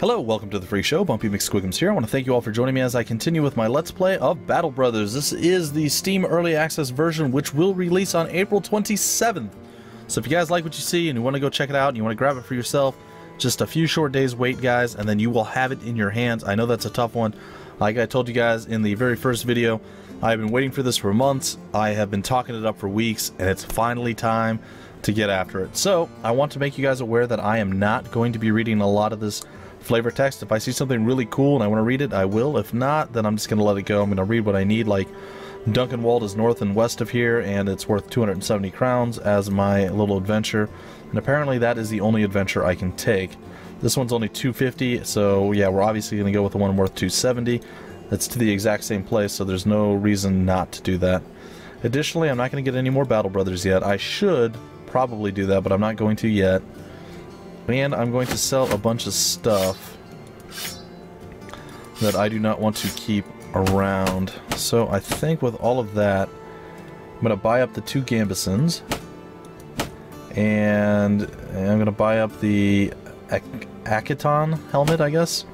Hello, welcome to the freak show. Bumpy McSquigums here. I want to thank you all for joining me as I continue with my Let's Play of Battle Brothers. This is the Steam Early Access version, which will release on April 27th. So if you guys like what you see and you want to go check it out and you want to grab it for yourself, just a few short days wait, guys, and then you will have it in your hands. I know that's a tough one. Like I told you guys in the very first video, I've been waiting for this for months. I have been talking it up for weeks, and it's finally time to get after it. So I want to make you guys aware that I am not going to be reading a lot of this flavor text. If I see something really cool and I want to read it, I will. If not, then I'm just going to let it go. I'm going to read what I need, like Dunkenwald is north and west of here, and it's worth 270 crowns as my little adventure. And apparently that is the only adventure I can take. This one's only 250, so yeah, we're obviously going to go with the one worth 270. It's to the exact same place, so there's no reason not to do that. Additionally, I'm not going to get any more Battle Brothers yet. I should probably do that, but I'm not going to yet. And I'm going to sell a bunch of stuff that I do not want to keep around. So I think with all of that, I'm going to buy up the two Gambesons. And I'm going to buy up the Ak Aketon helmet, I guess.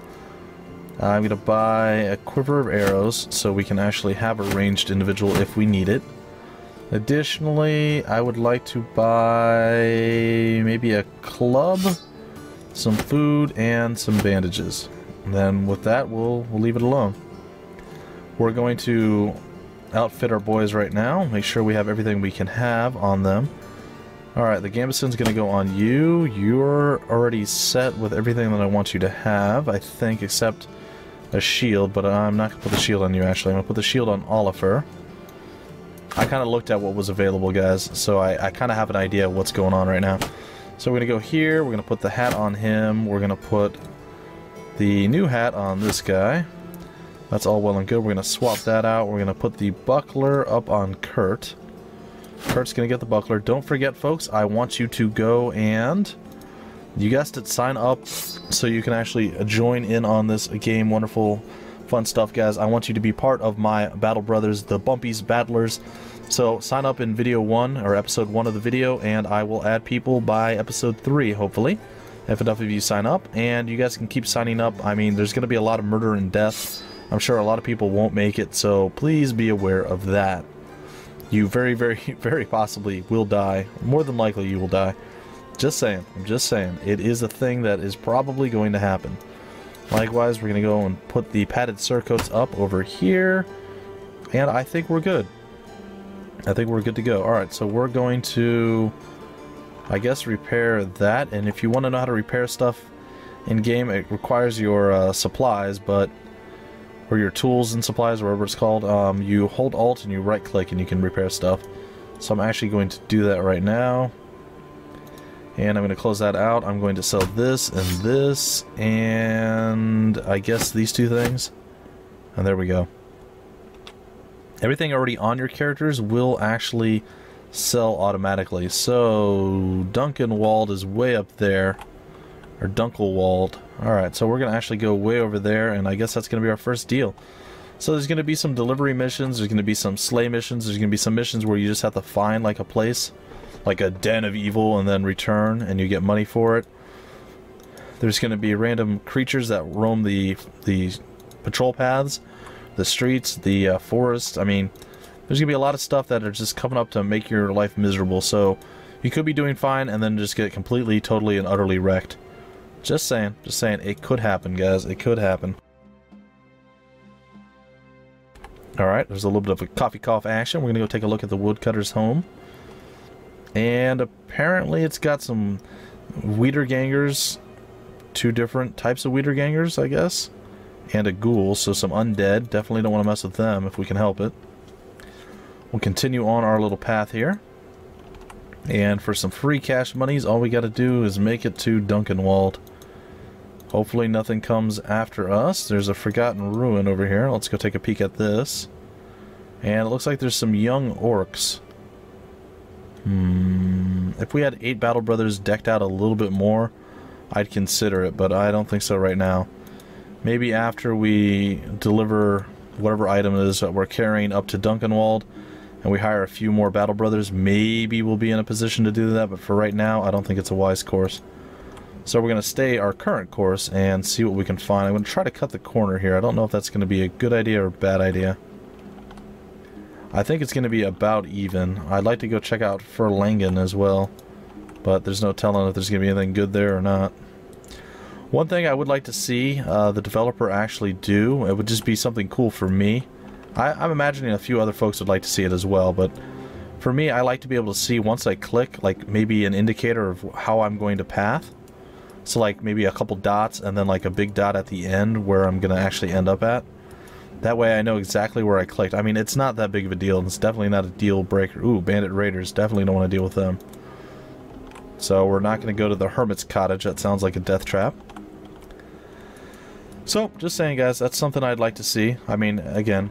I'm going to buy a quiver of arrows so we can actually have a ranged individual if we need it. Additionally, I would like to buy maybe a club, some food, and some bandages. And then with that, we'll, we'll leave it alone. We're going to outfit our boys right now, make sure we have everything we can have on them. Alright, the Gambeson's going to go on you. You're already set with everything that I want you to have, I think, except a shield, but I'm not going to put the shield on you, actually. I'm going to put the shield on Oliver. I kind of looked at what was available, guys, so I, I kind of have an idea of what's going on right now. So we're going to go here, we're going to put the hat on him, we're going to put the new hat on this guy. That's all well and good. We're going to swap that out. We're going to put the buckler up on Kurt. Kurt's going to get the buckler. Don't forget, folks, I want you to go and, you guessed it, sign up so you can actually join in on this game. Wonderful fun stuff, guys. I want you to be part of my Battle Brothers, the Bumpies Battlers. So sign up in video one or episode one of the video, and I will add people by episode three, hopefully, if enough of you sign up. And you guys can keep signing up. I mean, there's going to be a lot of murder and death. I'm sure a lot of people won't make it, so please be aware of that. You very, very, very possibly will die. More than likely, you will die. Just saying. I'm just saying. It is a thing that is probably going to happen. Likewise, we're going to go and put the padded surcoats up over here. And I think we're good. I think we're good to go. Alright, so we're going to, I guess, repair that. And if you want to know how to repair stuff in-game, it requires your uh, supplies, but or your tools and supplies, whatever it's called, um, you hold Alt and you right-click and you can repair stuff. So I'm actually going to do that right now. And I'm going to close that out. I'm going to sell this and this, and I guess these two things. And there we go. Everything already on your characters will actually sell automatically. So, Dunkenwald is way up there. Or Dunkelwald. Alright, so we're going to actually go way over there, and I guess that's going to be our first deal. So there's going to be some delivery missions, there's going to be some slay missions, there's going to be some missions where you just have to find like a place like a den of evil and then return and you get money for it. There's going to be random creatures that roam the the patrol paths, the streets, the uh, forest. I mean, there's going to be a lot of stuff that are just coming up to make your life miserable. So you could be doing fine and then just get completely, totally, and utterly wrecked. Just saying, just saying, it could happen, guys. It could happen. Alright, there's a little bit of a coffee cough action. We're going to go take a look at the woodcutter's home. And apparently it's got some Wiedergangers, two different types of Wiedergangers, I guess, and a ghoul, so some undead. Definitely don't want to mess with them if we can help it. We'll continue on our little path here. And for some free cash monies, all we got to do is make it to Dunkenwald. Hopefully nothing comes after us. There's a Forgotten Ruin over here. Let's go take a peek at this. And it looks like there's some young orcs. Hmm. If we had eight Battle Brothers decked out a little bit more, I'd consider it, but I don't think so right now. Maybe after we deliver whatever item it is that we're carrying up to Duncanwald, and we hire a few more Battle Brothers, maybe we'll be in a position to do that, but for right now, I don't think it's a wise course. So we're going to stay our current course and see what we can find. I'm going to try to cut the corner here. I don't know if that's going to be a good idea or a bad idea. I think it's going to be about even. I'd like to go check out Furlangen as well, but there's no telling if there's going to be anything good there or not. One thing I would like to see uh, the developer actually do, it would just be something cool for me. I, am imagining a few other folks would like to see it as well, but for me, I like to be able to see once I click, like maybe an indicator of how I'm going to path. So like maybe a couple dots and then like a big dot at the end where I'm going to actually end up at. That way I know exactly where I clicked. I mean, it's not that big of a deal. And it's definitely not a deal breaker. Ooh, Bandit Raiders. Definitely don't want to deal with them. So we're not going to go to the Hermit's Cottage. That sounds like a death trap. So, just saying guys, that's something I'd like to see. I mean, again,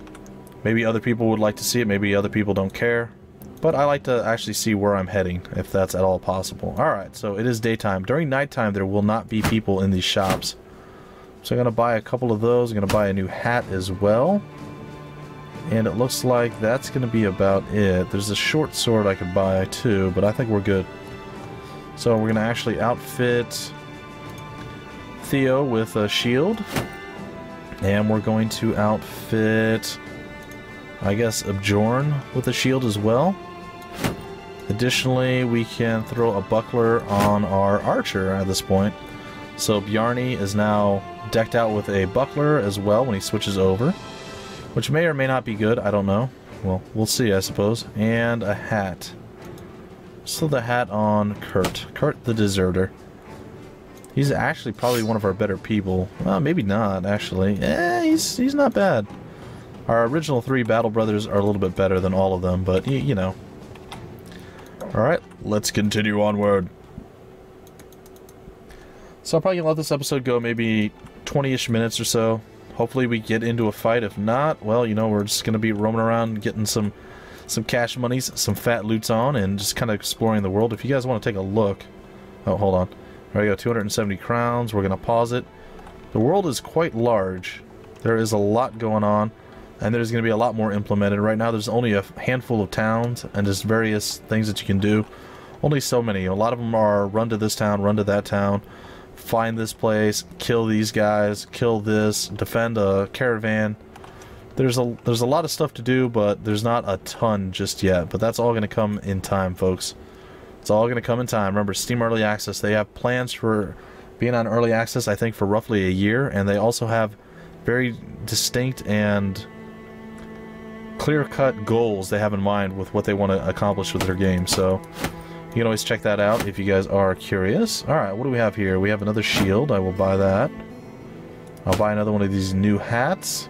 maybe other people would like to see it. Maybe other people don't care. But I like to actually see where I'm heading, if that's at all possible. Alright, so it is daytime. During nighttime, there will not be people in these shops. So I'm going to buy a couple of those. I'm going to buy a new hat as well. And it looks like that's going to be about it. There's a short sword I could buy too, but I think we're good. So we're going to actually outfit Theo with a shield. And we're going to outfit, I guess, Abjorn with a shield as well. Additionally, we can throw a buckler on our archer at this point. So Bjarni is now decked out with a buckler as well when he switches over. Which may or may not be good, I don't know. Well, we'll see, I suppose. And a hat. So the hat on Kurt. Kurt the Deserter. He's actually probably one of our better people. Well, maybe not, actually. Eh, he's, he's not bad. Our original three Battle Brothers are a little bit better than all of them, but, you know, Alright, let's continue onward. So I'm probably gonna let this episode go maybe 20-ish minutes or so. Hopefully we get into a fight. If not, well, you know, we're just gonna be roaming around getting some some cash monies, some fat loots on, and just kind of exploring the world. If you guys want to take a look... Oh, hold on. There we go, 270 crowns. We're gonna pause it. The world is quite large. There is a lot going on and there's going to be a lot more implemented. Right now there's only a handful of towns and just various things that you can do. Only so many. A lot of them are run to this town, run to that town, find this place, kill these guys, kill this, defend a caravan. There's a there's a lot of stuff to do, but there's not a ton just yet. But that's all going to come in time, folks. It's all going to come in time. Remember, Steam Early Access, they have plans for being on Early Access, I think, for roughly a year, and they also have very distinct and clear-cut goals they have in mind with what they want to accomplish with their game. So you can always check that out if you guys are curious. Alright, what do we have here? We have another shield. I will buy that. I'll buy another one of these new hats.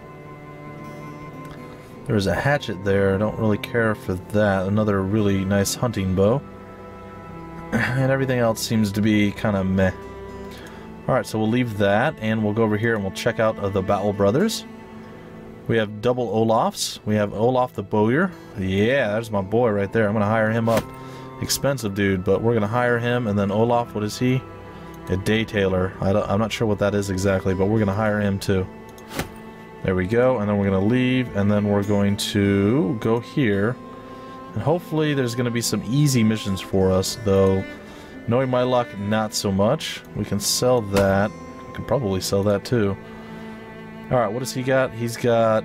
There's a hatchet there. I don't really care for that. Another really nice hunting bow. And everything else seems to be kind of meh. Alright, so we'll leave that, and we'll go over here and we'll check out uh, the Battle Brothers. We have double Olafs. We have Olaf the Bowyer. Yeah, there's my boy right there. I'm going to hire him up. Expensive dude, but we're to hire him. And then Olaf, what is he? A Daytaler. I am not sure what that is exactly, but we're to hire him too. There we go. And then we're to leave. And then we're going to go here. And hopefully there's to be some easy missions for us, though. Knowing my luck, not so much. We can sell that. We can probably sell that too. Alright, what does he got? He's got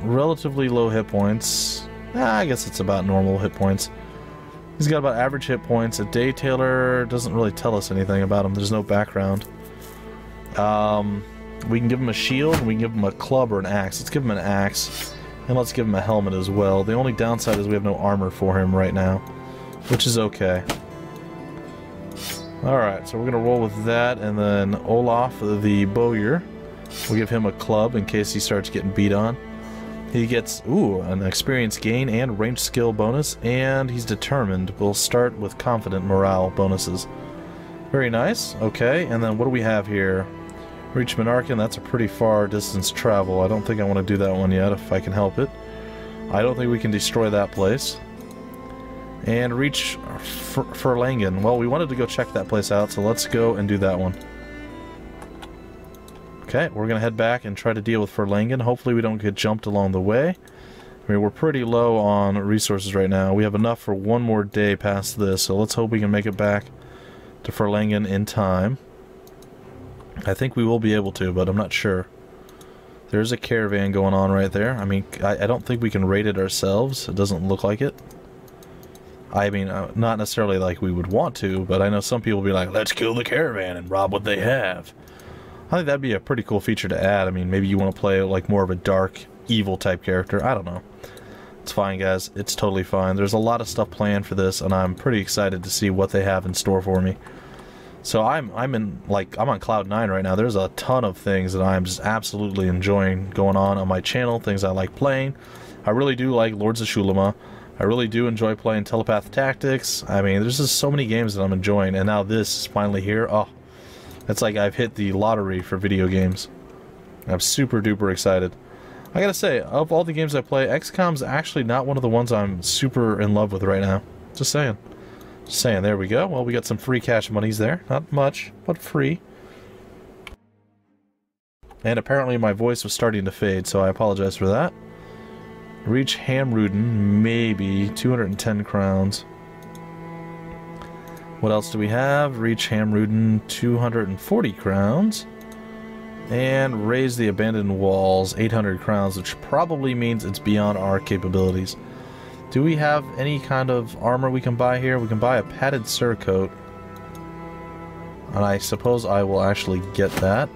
relatively low hit points. Ah, I guess it's about normal hit points. He's got about average hit points. A Daytaler doesn't really tell us anything about him. There's no background. Um, we can give him a shield, we can give him a club or an axe. Let's give him an axe, and let's give him a helmet as well. The only downside is we have no armor for him right now, which is okay. Alright, so we're going to roll with that, and then Olaf the Bowyer. We'll give him a club in case he starts getting beat on. He gets, ooh, an experience gain and range skill bonus, and he's determined. We'll start with confident morale bonuses. Very nice. Okay, and then what do we have here? Reach Monarchian, that's a pretty far distance travel. I don't think I want to do that one yet, if I can help it. I don't think we can destroy that place. And reach Furlangen. Well, we wanted to go check that place out, so let's go and do that one. Okay, we're going to head back and try to deal with Furlangen. Hopefully we don't get jumped along the way. I mean, we're pretty low on resources right now. We have enough for one more day past this, so let's hope we can make it back to Furlangen in time. I think we will be able to, but I'm not sure. There's a caravan going on right there. I mean, I, I don't think we can raid it ourselves. It doesn't look like it. I mean, uh, not necessarily like we would want to, but I know some people will be like, let's kill the caravan and rob what they have. I think that'd be a pretty cool feature to add. I mean, maybe you want to play like more of a dark, evil type character. I don't know. It's fine, guys. It's totally fine. There's a lot of stuff planned for this, and I'm pretty excited to see what they have in store for me. So I'm I'm in like I'm on cloud nine right now. There's a ton of things that I'm just absolutely enjoying going on on my channel. Things I like playing. I really do like Lords of Xulima. I really do enjoy playing Telepath Tactics. I mean, there's just so many games that I'm enjoying, and now this is finally here. Oh, it's like I've hit the lottery for video games. I'm super duper excited. I gotta say, of all the games I play, XCOM's actually not one of the ones I'm super in love with right now. Just saying. Just saying, there we go. Well, we got some free cash monies there. Not much, but free. And apparently my voice was starting to fade, so I apologize for that. Reach Hamruden, maybe 210 crowns. What else do we have? Reach Hamruden, 240 crowns. And raise the abandoned walls, 800 crowns, which probably means it's beyond our capabilities. Do we have any kind of armor we can buy here? We can buy a padded surcoat. And I suppose I will actually get that.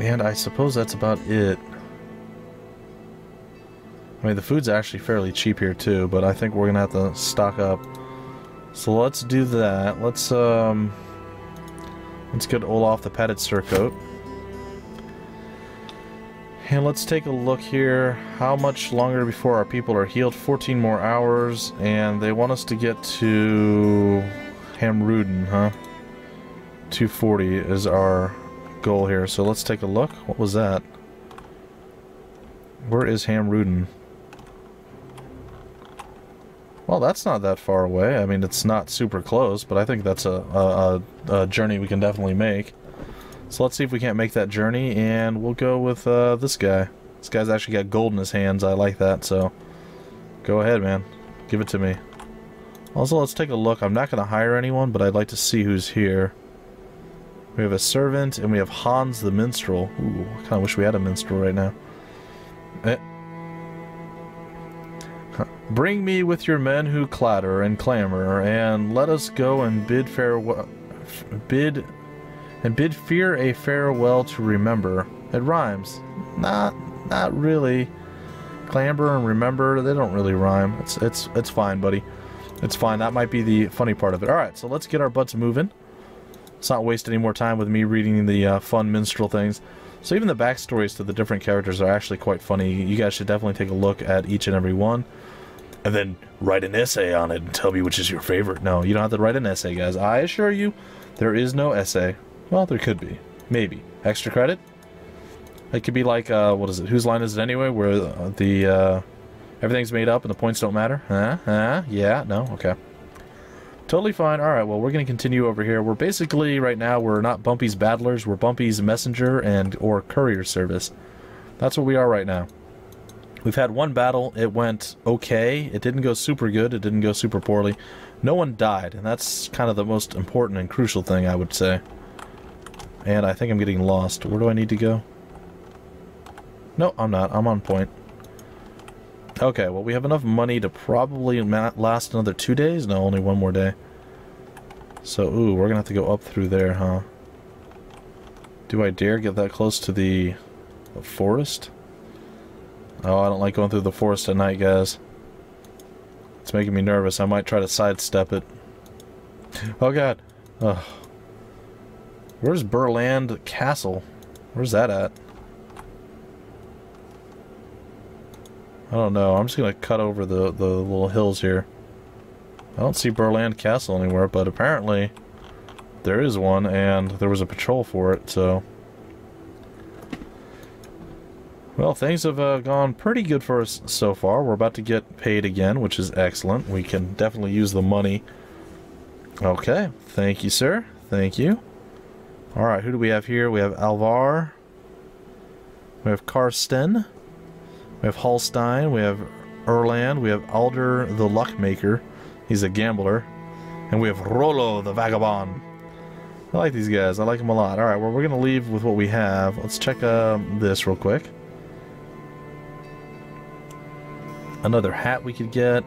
And I suppose that's about it. I mean, the food's actually fairly cheap here too, but I think we're gonna have to stock up. So let's do that. Let's um, let's get Olaf the padded surcoat. And let's take a look here. How much longer before our people are healed? 14 more hours, and they want us to get to Hamruden, huh? 240 is our goal here. So let's take a look. What was that? Where is Hamruden? Well, that's not that far away. I mean, it's not super close, but I think that's a, a, a journey we can definitely make. So let's see if we can't make that journey, and we'll go with uh, this guy. This guy's actually got gold in his hands. I like that, so go ahead, man. Give it to me. Also, let's take a look. I'm not going to hire anyone, but I'd like to see who's here. We have a servant, and we have Hans the Minstrel. Ooh, I kind of wish we had a minstrel right now. Eh, Bring me with your men who clatter and clamor, and let us go and bid farewell, bid, and bid fear a farewell to remember. It rhymes. Not, not really. Clamber and remember, they don't really rhyme. It's, it's, it's fine, buddy. It's fine. That might be the funny part of it. All right, so let's get our butts moving. Let's not waste any more time with me reading the uh, fun minstrel things. So even the backstories to the different characters are actually quite funny. You guys should definitely take a look at each and every one and then write an essay on it and tell me which is your favorite. No, you don't have to write an essay, guys. I assure you, there is no essay. Well, there could be. Maybe. Extra credit? It could be like, uh, what is it? Whose line is it anyway? Where the, uh, everything's made up and the points don't matter? Huh? Huh? Yeah? No? Okay. Totally fine. Alright, well, we're going to continue over here. We're basically, right now, we're not Bumpy's Battlers. We're Bumpy's Messenger and or Courier Service. That's what we are right now. We've had one battle. It went okay. It didn't go super good. It didn't go super poorly. No one died, and that's kind of the most important and crucial thing, I would say. And I think I'm getting lost. Where do I need to go? No, I'm not. I'm on point. Okay, well, we have enough money to probably last another two days. No, only one more day. So, ooh, we're gonna have to go up through there, huh? Do I dare get that close to the, the forest? Oh, I don't like going through the forest at night, guys. It's making me nervous. I might try to sidestep it. Oh, God. Ugh. Where's Burland Castle? Where's that at? I don't know. I'm just going to cut over the, the little hills here. I don't see Burland Castle anywhere, but apparently there is one, and there was a patrol for it, so... Well, things have uh, gone pretty good for us so far. We're about to get paid again, which is excellent. We can definitely use the money. Okay, thank you, sir. Thank you. Alright, who do we have here? We have Alvar. We have Karsten. We have Holstein. We have Erland. We have Alder the Luckmaker. He's a gambler. And we have Rolo the Vagabond. I like these guys. I like them a lot. Alright, well, we're going to leave with what we have. Let's check um, this real quick. Another hat we could get.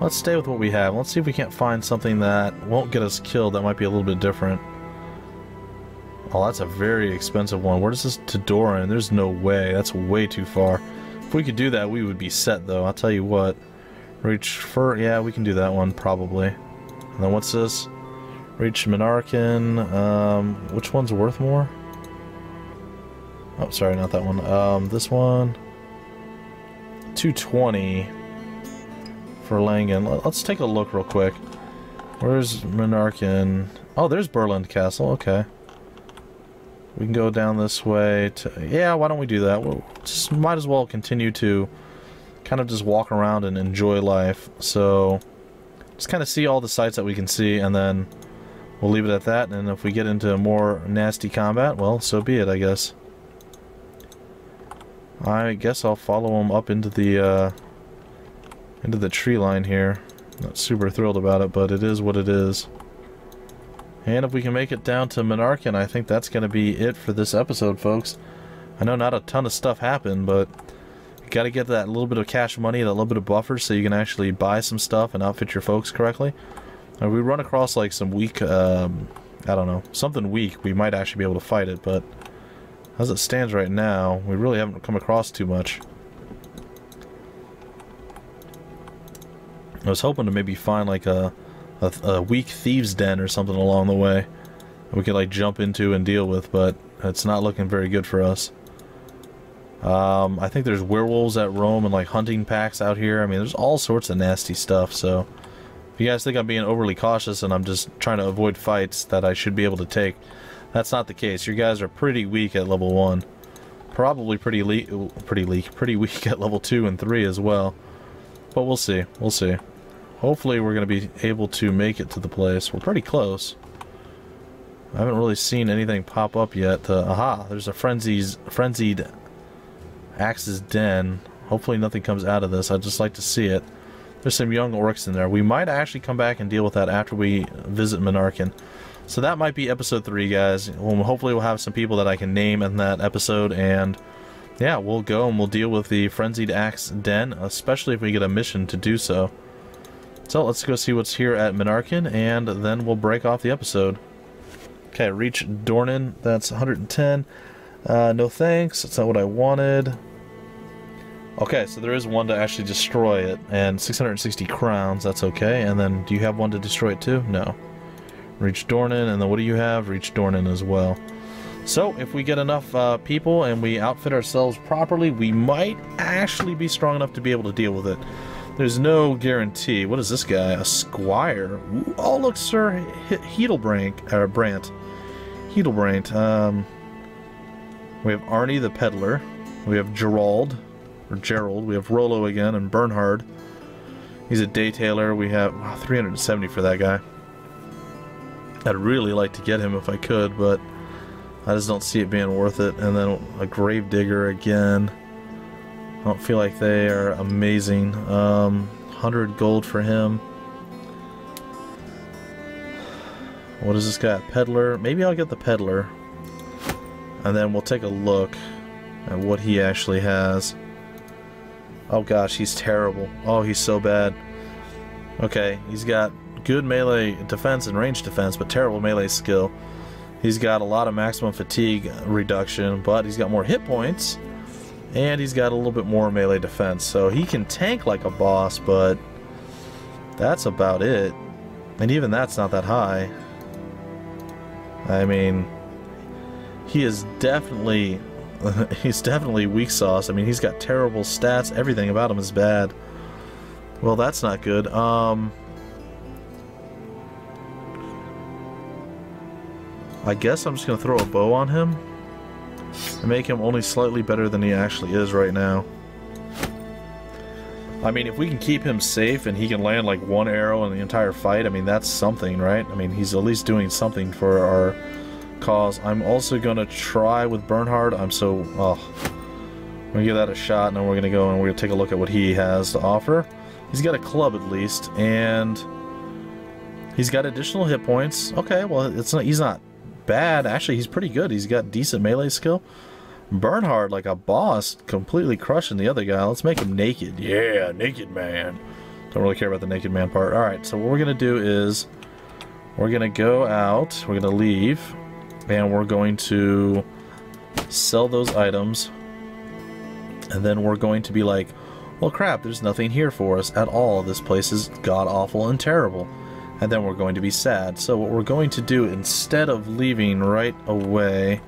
Let's stay with what we have. Let's see if we can't find something that won't get us killed that might be a little bit different. Oh, that's a very expensive one. Where does this to Doran? There's no way. That's way too far. If we could do that, we would be set, though. I'll tell you what. Reach for... Yeah, we can do that one, probably. And then what's this? Reach Monarchan. Um, which one's worth more? Oh, sorry, not that one. Um, this one... 220 for Langan. Let's take a look real quick. Where's Monarchan? Oh, there's Burland Castle. Okay. We can go down this way to... Yeah, why don't we do that? We'll just might as well continue to kind of just walk around and enjoy life. So, just kind of see all the sights that we can see, and then we'll leave it at that. And if we get into more nasty combat, well, so be it, I guess. I guess I'll follow him up into the, uh, into the tree line here. Not super thrilled about it, but it is what it is. And if we can make it down to Monarchan, I think that's going to be it for this episode, folks. I know not a ton of stuff happened, but you got to get that little bit of cash money, that little bit of buffer, so you can actually buy some stuff and outfit your folks correctly. And we run across like some weak, um, I don't know, something weak, we might actually be able to fight it, but as it stands right now, we really haven't come across too much. I was hoping to maybe find like a a, a weak thieves den or something along the way we could like jump into and deal with, but it's not looking very good for us. Um, I think there's werewolves that roam and like hunting packs out here. I mean, there's all sorts of nasty stuff. So, if you guys think I'm being overly cautious and I'm just trying to avoid fights that I should be able to take, that's not the case. You guys are pretty weak at level one, probably pretty le pretty leak, pretty weak at level two and three as well. But we'll see. We'll see. Hopefully we're going to be able to make it to the place. We're pretty close. I haven't really seen anything pop up yet. Uh, aha, there's a frenzied, frenzied Axe's Den. Hopefully nothing comes out of this. I'd just like to see it. There's some young orcs in there. We might actually come back and deal with that after we visit Monarchan. So that might be episode 3, guys. Well, hopefully we'll have some people that I can name in that episode, and yeah, we'll go and we'll deal with the Frenzied Axe Den, especially if we get a mission to do so. So let's go see what's here at Monarchan, and then we'll break off the episode. Okay, reach Dornan. That's 110. Uh, no thanks. That's not what I wanted. Okay, so there is one to actually destroy it, and 660 crowns. That's okay. And then, do you have one to destroy it too? No. Reach Dornan, and then what do you have? Reach Dornan as well. So, if we get enough uh, people and we outfit ourselves properly, we might actually be strong enough to be able to deal with it. There's no guarantee. What is this guy? A squire? Ooh, oh, look, Sir Hedelbrant. Or Brant. Hedelbrant. Um, we have Arnie the Peddler. We have Gerald. Or Gerald. We have Rollo again and Bernhard. He's a Daytaler. We have 370 for that guy. I'd really like to get him if I could, but I just don't see it being worth it. And then a Gravedigger again. I don't feel like they are amazing. Um, 100 gold for him. What is this guy? Peddler? Maybe I'll get the Peddler. And then we'll take a look at what he actually has. Oh gosh, he's terrible. Oh, he's so bad. Okay, he's got good melee defense and range defense, but terrible melee skill. He's got a lot of maximum fatigue reduction, but he's got more hit points and he's got a little bit more melee defense, so he can tank like a boss, but that's about it. And even that's not that high. I mean, he is definitely, he's definitely weak sauce. I mean, he's got terrible stats. Everything about him is bad. Well, that's not good. Um, I guess I'm just going to throw a bow on him and make him only slightly better than he actually is right now. I mean, if we can keep him safe and he can land like one arrow in the entire fight, I mean, that's something, right? I mean, he's at least doing something for our cause. I'm also going to try with Bernhard. I'm so... Oh, I'm going to give that a shot, and then we're going to go and we're going to take a look at what he has to offer. He's got a club at least, and he's got additional hit points. Okay, well, it's not, he's not bad. Actually, he's pretty good. He's got decent melee skill. Bernhard, like a boss, completely crushing the other guy. Let's make him naked. Yeah, naked man. Don't really care about the naked man part. Alright, so what we're going to do is we're going to go out, we're going to leave, and we're going to sell those items. And then we're going to be like, well crap, there's nothing here for us at all. This place is god-awful and terrible. And then we're going to be sad. So what we're going to do, instead of leaving right away...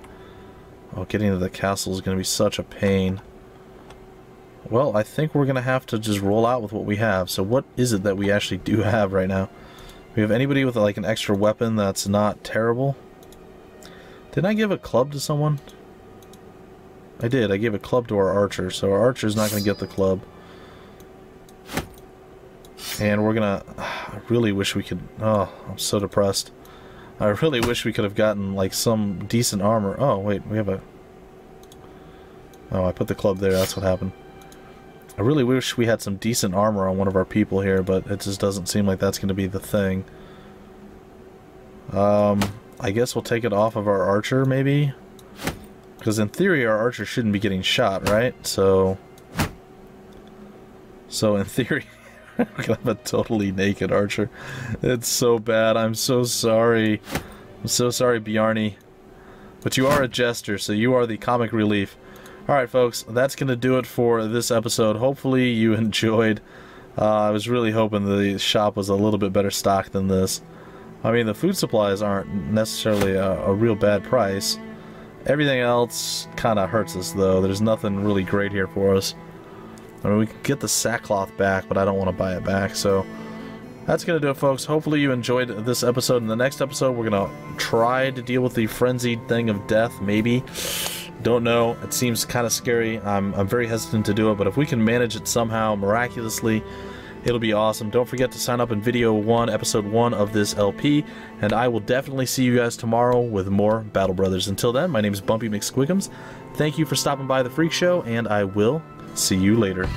Oh, getting to the castle is going to be such a pain. Well, I think we're going to have to just roll out with what we have. So what is it that we actually do have right now? We have anybody with like an extra weapon that's not terrible? Didn't I give a club to someone? I did. I gave a club to our archer, so our archer's not going to get the club. And we're to... I really wish we could... Oh, I'm so depressed. I really wish we could have gotten, like, some decent armor. Oh, wait, we have a... Oh, I put the club there, that's what happened. I really wish we had some decent armor on one of our people here, but it just doesn't seem like that's going to be the thing. Um, I guess we'll take it off of our archer, maybe? Because in theory, our archer shouldn't be getting shot, right? So... So in theory... We're gonna have a totally naked archer. It's so bad. I'm so sorry. I'm so sorry, Bjarni. But you are a jester, so you are the comic relief. Alright, folks, that's to do it for this episode. Hopefully you enjoyed. Uh, I was really hoping the shop was a little bit better stocked than this. I mean, the food supplies aren't necessarily a, a real bad price. Everything else kind of hurts us, though. There's nothing really great here for us. I mean, we can get the sackcloth back, but I don't want to buy it back, so... That's going to do it, folks. Hopefully you enjoyed this episode. In the next episode, we're going to try to deal with the frenzied thing of death, maybe. Don't know. It seems kind of scary. I'm, I'm very hesitant to do it, but if we can manage it somehow, miraculously, it'll be awesome. Don't forget to sign up in video 1, episode 1 of this LP, and I will definitely see you guys tomorrow with more Battle Brothers. Until then, my name is Bumpy McSquigums. Thank you for stopping by the Freak Show, and I will See you later.